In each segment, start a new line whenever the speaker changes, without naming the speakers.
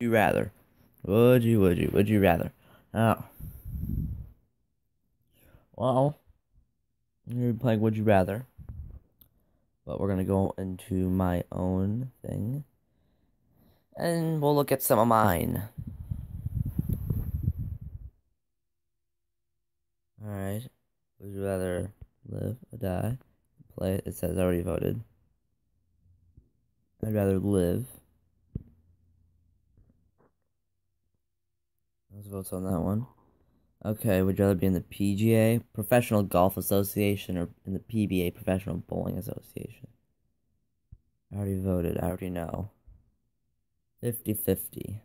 you rather? Would you, would you, would you rather? Oh. Well, you're playing Would You Rather. But we're going to go into my own thing. And we'll look at some of mine. Alright. Would you rather live or die? Play. It says already voted. I'd rather live. Let's vote on that one. Okay, would you rather be in the PGA, Professional Golf Association, or in the PBA, Professional Bowling Association? I already voted, I already know. 50 50.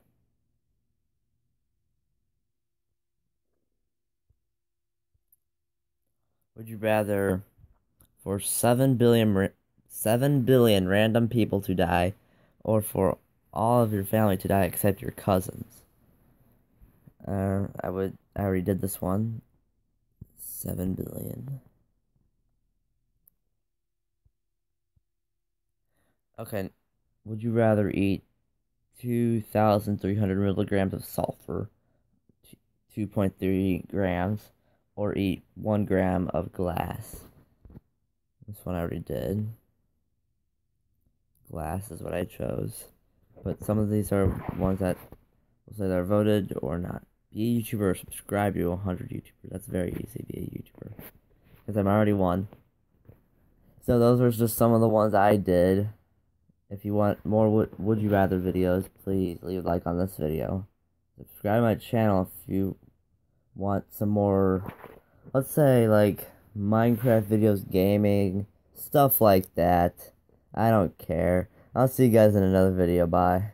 Would you rather for 7 billion 7 billion random people to die or for all of your family to die except your cousins? Uh, I would. I already did this one. Seven billion. Okay. Would you rather eat two thousand three hundred milligrams of sulfur, two point three grams, or eat one gram of glass? This one I already did. Glass is what I chose, but some of these are ones that will say they're voted or not. Be a YouTuber subscribe to 100 YouTubers. That's very easy, be a YouTuber. Because I'm already one. So those were just some of the ones I did. If you want more would, would you rather videos, please leave a like on this video. Subscribe to my channel if you want some more, let's say like Minecraft videos, gaming, stuff like that. I don't care. I'll see you guys in another video. Bye.